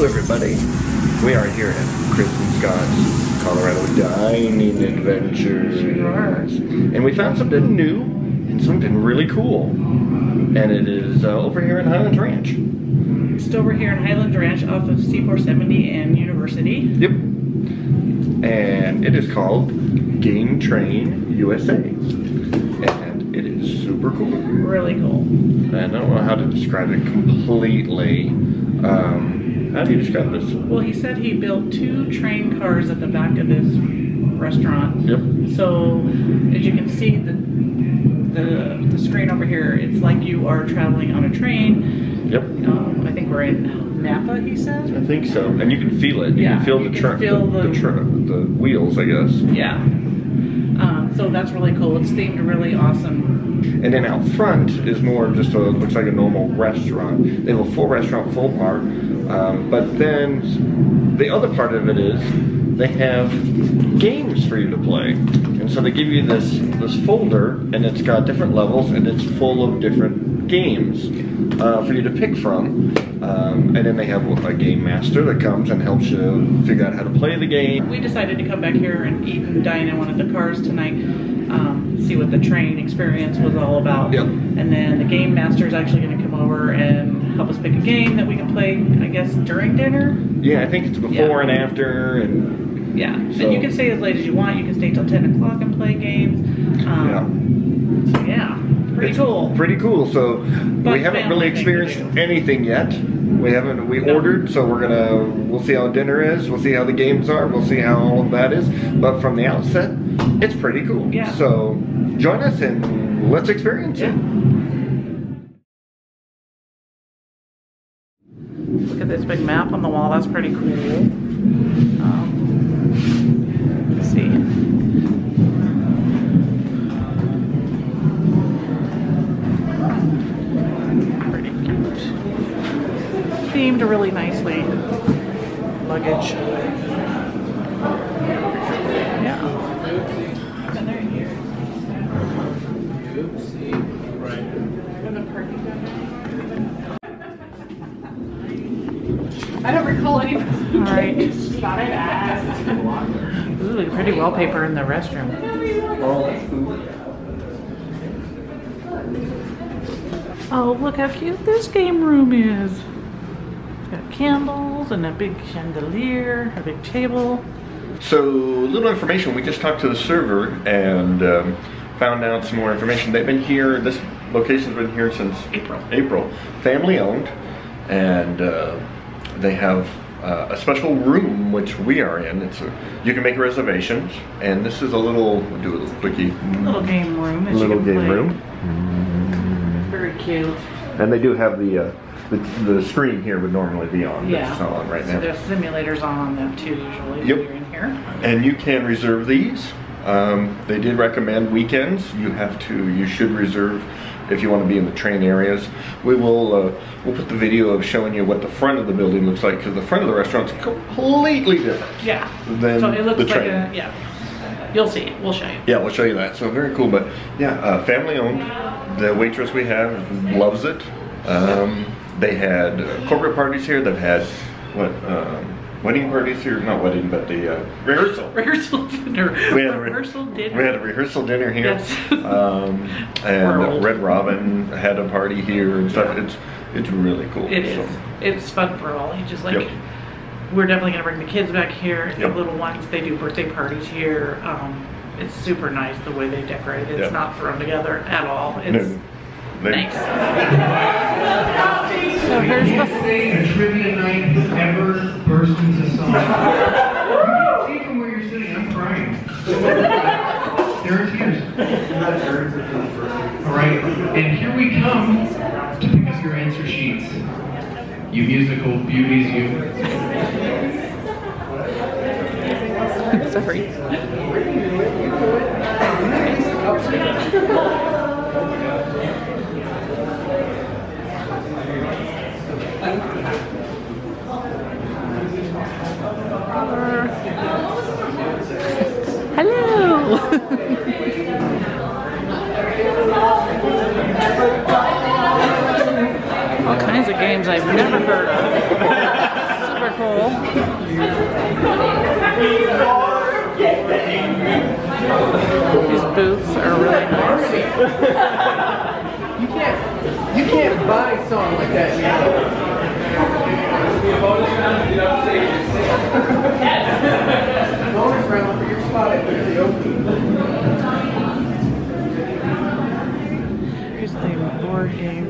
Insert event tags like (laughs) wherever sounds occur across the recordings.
Hello everybody. We are here at Chris and Scott's Colorado Dining Adventures. And we found something new and something really cool. And it is uh, over here in Highlands Ranch. Just over here in Highland Ranch off of C470 and University. Yep. And it is called Game Train USA. And it is super cool. Really cool. And I don't know how to describe it completely. How do you describe this? Well, he said he built two train cars at the back of this restaurant. Yep. So, as you can see, the, the, the screen over here, it's like you are traveling on a train. Yep. Um, I think we're in Napa, he said. I think so, and you can feel it. You Yeah, can feel you the can truck, feel the, the- the wheels, I guess. Yeah. Um, so that's really cool. It's themed really awesome. And then out front is more just a looks like a normal restaurant. They have a full restaurant, full bar, um, but then the other part of it is they have games for you to play. And so they give you this this folder, and it's got different levels, and it's full of different games uh, for you to pick from. Um, and then they have a game master that comes and helps you figure out how to play the game. We decided to come back here and eat and dine in one of the cars tonight, um, see what the train experience was all about. Yep. And then the game master is actually going to come over and help us pick a game that we can play, I guess, during dinner. Yeah, I think it's before Yeah. and after, and Yeah. So- and you can stay as late as you want. You can stay till 10 o'clock and play games. Um, yeah. yeah. Pretty It's cool. Pretty cool. So But we haven't really family thing to experienced anything yet. We haven't. We No. ordered, so we're gonna. We'll see how dinner is. We'll see how the games are. We'll see how all of that is. But from the outset, it's pretty cool. Yeah. So join us and let's experience Yeah. it. This big map on the wall. That's pretty cool. Um, let's see. Pretty cute. Themed really nicely. Luggage. Yeah. And they're here. And the parking I don't recall any. All right. Thought (laughs) I'd asked. Ooh, pretty wallpaper in the restroom. Oh, look how cute this game room is. It's got candles and a big chandelier, a big table. So a little information. We just talked to the server and um, found out some more information. They've been here. This location's been here since April. April. Family owned, and uh, they have uh, a special room which we are in. It's a, you can make reservations, and this is a little we'll do a little quickie. Little game room. Little game play. room. Very cute. And they do have the, uh, the the screen here would normally be on. but Yeah. It's not on right So now. there's simulators on them too usually when Yep. you're in here. and you can reserve these. Um, they did recommend weekends. You have to, you should reserve if you want to be in the train areas. We will, uh, we'll put the video of showing you what the front of the building looks like because the front of the restaurant's completely different. Yeah. Than so it looks the like train. a yeah. You'll see it. We'll show you. Yeah, we'll show you that. So very cool, but yeah, uh, family owned. The waitress we have loves it. Um, they had uh, corporate parties here. They've had what um, wedding parties here? Not wedding, but the uh, rehearsal. (laughs) Rehearsal dinner. We had, a re- rehearsal dinner. we had a rehearsal dinner here. Yes. Um, (laughs) and. Red Robin had a party here and stuff. Yeah. It's it's really cool. It So, is. It's fun for all ages. Like, Yep. we're definitely gonna bring the kids back here. The little ones, they do birthday parties here. Um, it's super nice the way they decorate. It's Yep. not thrown together at all. It's no, they- nice. So here's the. Yesterday, a trivia night ever burst into song. You see from where you're sitting, I'm crying. There are tears. All right, and here we come to pick up your answer sheets. You musical beauties, you. (laughs) Sorry. (laughs) Hello. All kinds of games I've never heard of. Super cool. These boots are really nice. You can't, you can't buy a song like that now. Bonus round for your spot at the open. Here's the board game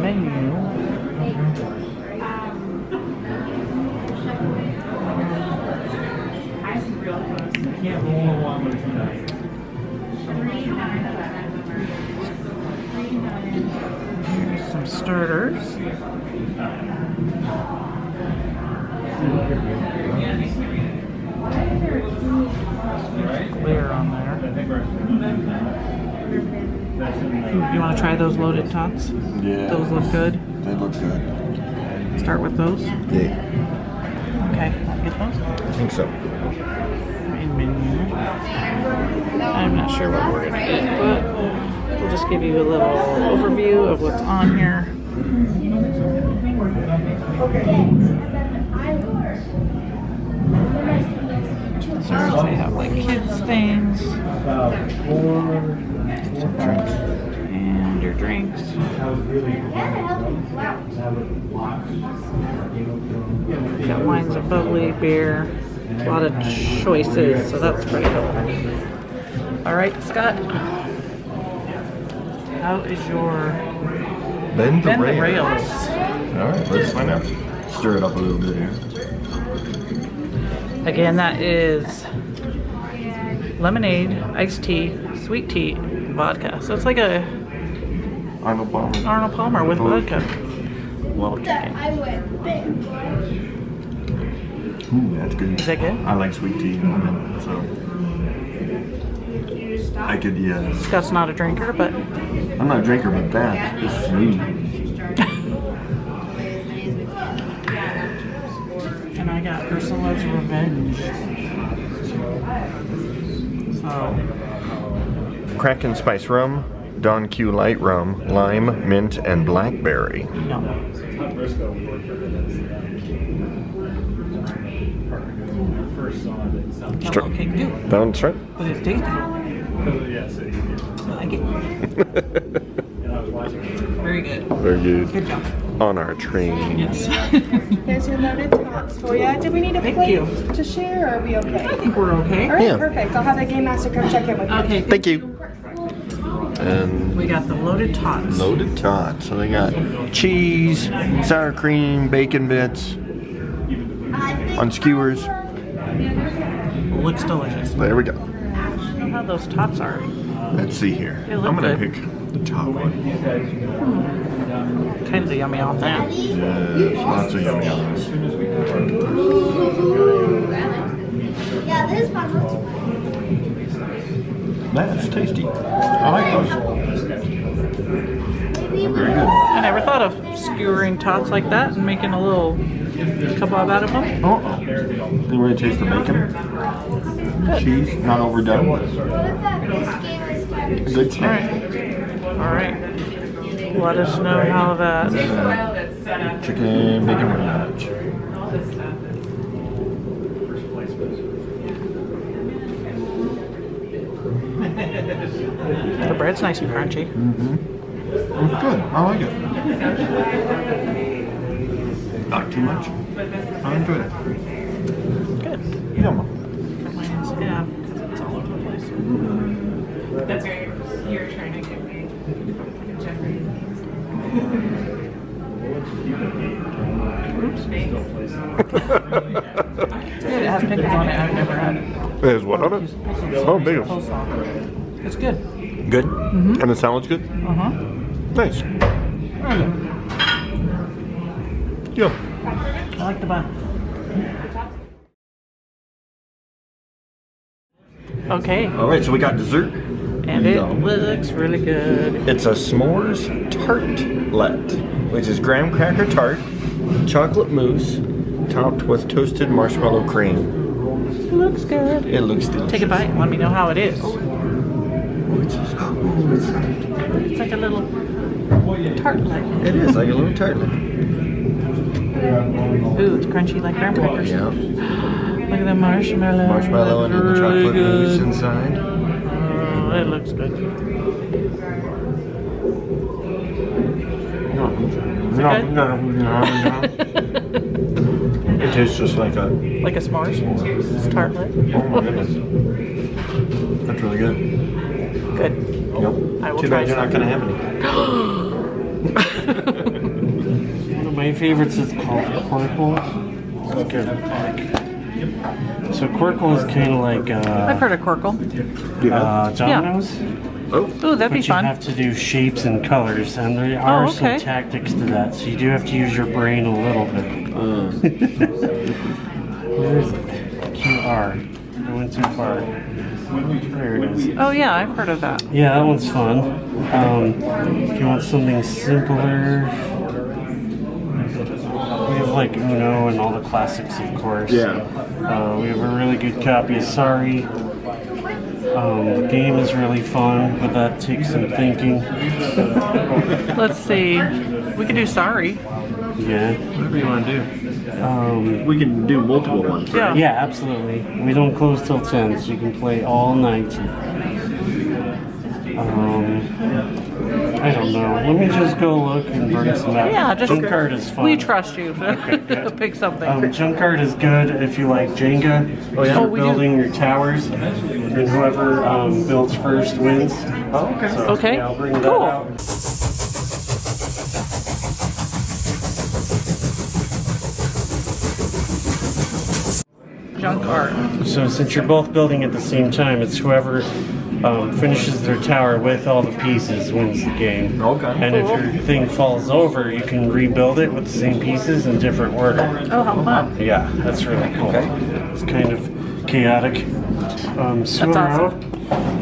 menu. Here's some starters. Clear on there. You want to try those loaded tots? Yeah. Those look good. They look good. Start with those. Yeah, Okay, I'll get those. I think so. Main menu. I'm not sure what we're gonna get, but we'll just give you a little overview of what's on here. So they have like kids things some drinks, and your drinks. You got wines and bubbly, beer, a lot of choices, so that's pretty cool. All right, Scott. How is your Bend the bend the rails. rails? All right, let's find out. Stir it up a little bit here. Again, that is lemonade, iced tea, sweet tea, vodka. So it's like a Arnold Palmer. Arnold Palmer with vodka. Well, drinking. I went big. Ooh, that's good. Is that good? I like sweet tea, lemon, so I could yeah. Scott's not a drinker, but I'm not a drinker, but that is sweet. Revenge. So Kraken Spice Rum, Don Q Light Rum, Lime, Mint, and Blackberry. no. Cake do, That's right. but it's tasty. I like it. (laughs) Very good. Very good. Good job. On our train. Yes. There's your loaded tots for you. Do we need a Thank plate you. to share or are we okay? I think we're okay. All right, Yeah. perfect. I'll have the game master come check in with you. Okay. Thank you. And We got the loaded tots. loaded tots. So they got cheese, sour cream, bacon bits on skewers. Looks delicious. There we go. I don't know how those tots are. Let's see here. I'm gonna good. pick the top one. Uh, kinds of yummy on that. Yes, lots of yummy yummies. Yeah, this one looks That's tasty. I like those. maybe Very good. I never thought of skewering tots like that and making a little kebab out of them. Oh, you ready to taste the bacon? Cheese, not overdone. What if that this game is kind Good All snack. right. All right. Let us know how that. Chicken bacon ranch. (laughs) The bread's nice and crunchy. Mm It's good. I like it. Not too much. I enjoyed it. Good. Yum. Mine's, yeah, because it's all over the place. That's right. You're trying to give me Jeffrey. Oops. It's good. It has pickles on it. I've never had it. There's what on it? Oh, bagels. It's good. Good. And the salad's good. Uh huh. Nice. Yeah. I like the bun. Okay, All right, so we got dessert. And it Yum. looks really good. It's a s'mores tartlet, which is graham cracker tart, chocolate mousse, topped with toasted marshmallow cream. looks good. It looks delicious. Take a bite. and Let me know how it is. Oh, it's, oh, it's, It's like a little tartlet. it is like a little tartlet. Ooh, it's crunchy like graham crackers. Yeah. (gasps) Look at the marshmallow. Marshmallow and then the really chocolate mousse inside. It looks good. No, no, no, no. (laughs) It tastes just like a. like a s'mores. It's tartlet. Oh my goodness. That's really good. Good. Yep. I will Too try bad you're not gonna have any. (laughs) One of my favorites is called. It's good. So Qwirkle is kind of like I've uh, heard of Qwirkle. uh, dominoes, Ooh, that'd but be fun. you have to do shapes and colors, and there are Oh, okay. some tactics to that. So you do have to use your brain a little bit. Where is it? QR. I went too far. There it is. Oh yeah, I've heard of that. Yeah, that one's fun. Um, if you want something simpler, we have like Uno and all the classics, of course. Yeah. Uh, we have a really good copy of Sorry. Um, the game is really fun, but that takes some thinking. Let's see. We could do sorry. Yeah. Whatever you want to do. Um, We can do multiple ones. Yeah. yeah, absolutely. We don't close till 10, so you can play all night. Um, I don't know. Let me just go look and bring some out. Yeah, just Junk Art is fun. We trust you. (laughs) good. Pick something. Um, Junk Art is good if you like Jenga. Oh, yeah? Oh, we do. building your towers, and whoever um, builds first wins. Oh, okay. So, Okay, yeah, I'll bring that cool. out. Junk art. So since you're both building at the same time, it's whoever um, finishes their tower with all the pieces wins the game. Okay. And if your thing falls over, you can rebuild it with the same pieces in different order. Oh, how fun. Yeah, that's really cool. Okay. It's kind of chaotic. Um, Tsuro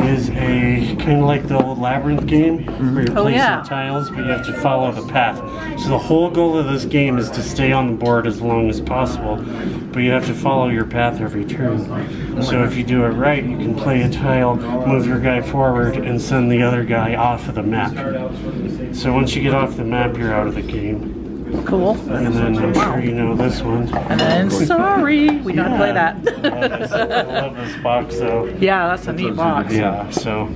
is a kind of like the old labyrinth game where you're Oh, placing yeah. tiles, but you have to follow the path. So the whole goal of this game is to stay on the board as long as possible, but you have to follow your path every turn. So if you do it right, you can play a tile, move your guy forward, and send the other guy off of the map. So once you get off the map, you're out of the game. Cool. And then I'm sure you know this one. And then sorry, we don't play I love this, that. I love this box though. (laughs) yeah, that's a neat box. Yeah, so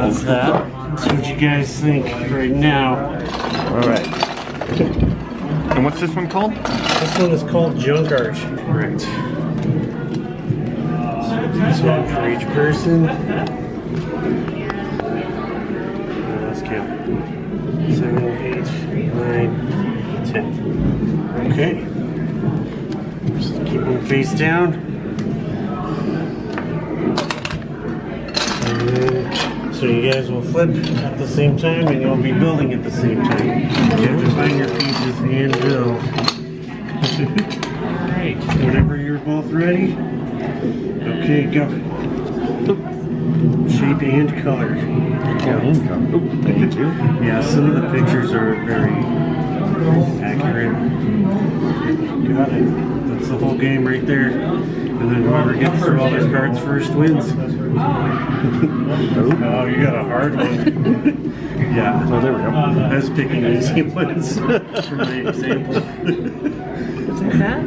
that's that. So what you guys think right now? All right. And what's this one called? This one is called Junk Art. Right. So this one for each person. Let's count. Seven, eight, nine, ten. Okay. Just keep them face down. So you guys will flip at the same time and you'll be building at the same time. You have to find your pieces and build. (laughs) Alright, whenever you're both ready. Okay, go. Shape and color. Oh, thank you. Yeah, some of the pictures are very accurate. Got it. That's the whole game right there. And then whoever gets through all their cards first wins. (laughs) oh, you got a hard one. (laughs) yeah. Oh, there we go. I was picking easy ones for (laughs) my example. What's like that?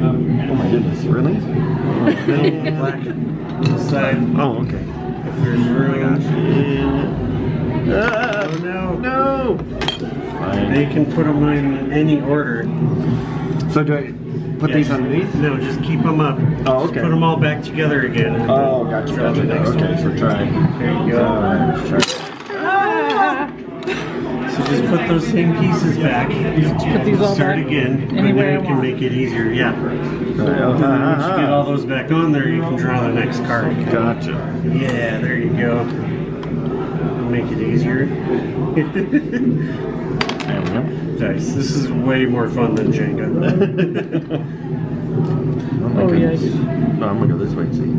Oh my goodness, really? Middle, black, side. Oh, okay. If there's room. Ah, Oh no. no! They can put them in any order. So do I put these underneath? No, just keep them up. Oh, Just okay. put them all back together again. Oh, then gotcha, the gotcha. next Okay, one. so try. There you go. Uh, let's try. So just put those same pieces back. put these all Start back again, but any way then I you can make it easier. Yeah. And then once you get all those back on there, you can draw the next card. Gotcha. Yeah, there you go. Make it easier. (laughs) There we go. nice. This is way more fun than Jenga. (laughs) Oh, my Oh, goodness. yes. No, I'm gonna go this way and see.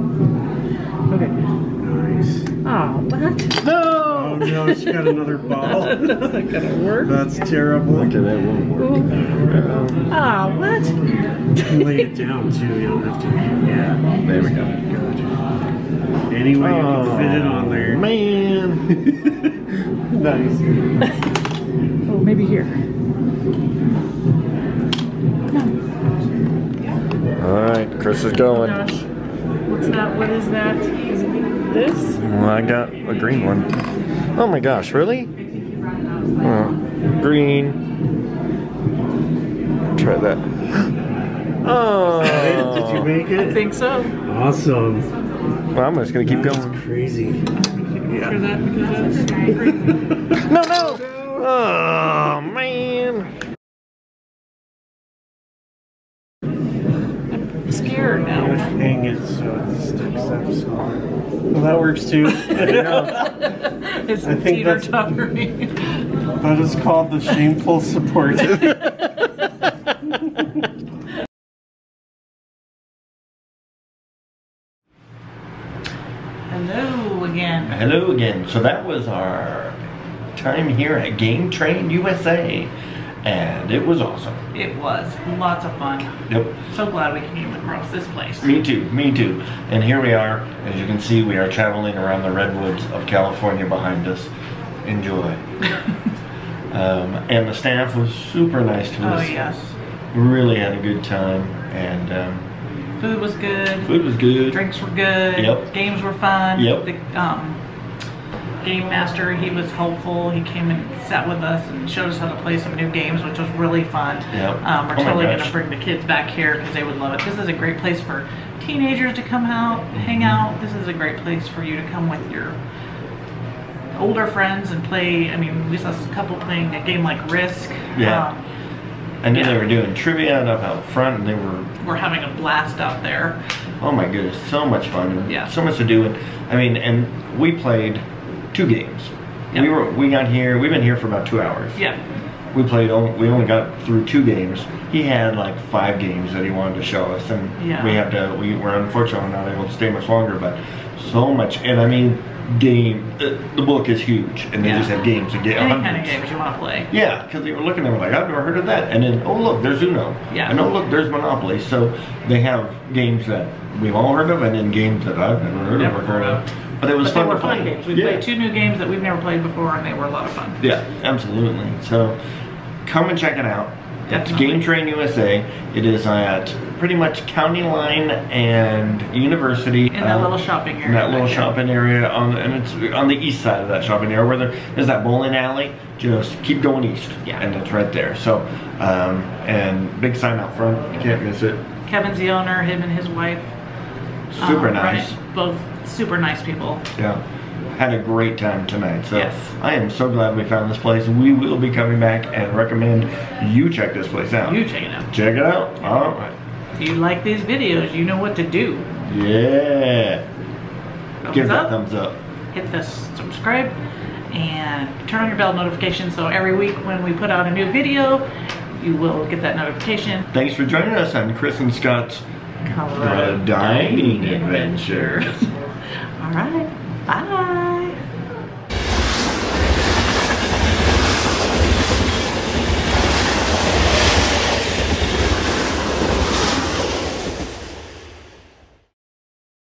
Okay. nice. Oh, what? No! Oh no, she got another (laughs) ball. That's not gonna work. That's terrible. Okay, that won't work. Um, Ah, what? You can lay it down too. You don't have to. Yeah. there we go. Good. Anyway, you can fit it on there. Man. (laughs) nice. Oh, maybe here. All right, Chris is Oh going. gosh. What's that? What is that? Is it this? Well, I got a green one. Oh my gosh, really? Oh, green. Try that. (gasps) Oh. Did you make it? I think so. Awesome. Well, I'm just gonna keep That's going. crazy. For that because that's (laughs) No, no. Oh man. I'm scared now. Hang it so it sticks up. So. Well, that works too. (laughs) It's I think teeter that's- tottering. that is called the shameful support. (laughs) Hello again. Hello again. So that was our time here at Game Train USA, and it was awesome. It was lots of fun. Yep. So glad we came across this place. Me too, me too. And here we are. As you can see, we are traveling around the redwoods of California behind us. Enjoy. (laughs) um, and the staff was super nice to us. Oh us. yes. Really had a good time, and um, Food was good. food was good. Drinks were good. Yep. Games were fun. Yep. The um, game master, he was helpful. He came and sat with us and showed us how to play some new games, which was really fun. Yep. Um, we're Oh totally going to bring the kids back here because they would love it. This is a great place for teenagers to come out, hang out. This is a great place for you to come with your older friends and play. I mean, we saw a couple playing a game like Risk. Yeah. Um, I knew Yeah. they were doing trivia up out front, and they were we're having a blast out there. Oh my goodness, so much fun Yeah. so much to do. And I mean, and we played two games. Yeah. We were we got here. We've been here for about two hours. Yeah. We played. on- We only got through two games. He had like five games that he wanted to show us, and Yeah. we have to. We were unfortunately not able to stay much longer, but so much. And I mean, game. The, the book is huge, and they Yeah. just have games to get Any hundreds. kind of games you want to play. Yeah, because they were looking at it like, I've never heard of that. And then, oh, look, there's Uno. Yeah. And oh, look, there's Monopoly. So they have games that we've all heard of and then games that I've never heard Never of heard of. But it was But they fun were to play. games. We yeah. played two new games that we've never played before, and they were a lot of fun. Yeah, absolutely. So come and check it out. It's Definitely. Game Train USA. It is at pretty much County Line and University. In that um, little shopping area. in that little back there. shopping area on and it's on the east side of that shopping area where there, there's that bowling alley just keep going east Yeah. and it's right there so um, and big sign out front you can't miss it Kevin's the owner, him and his wife. super um, nice both super nice people. yeah had a great time tonight so Yes. i am so glad we found this place we will be coming back and recommend you check this place out You check it out. check it out all right If you like these videos, you know what to do. yeah Thumbs give that up, thumbs up hit the subscribe, and turn on your bell notification so every week when we put out a new video, you will get that notification. thanks for joining us on chris and scott's uh, Colorado dining adventure (laughs) All right. Bye.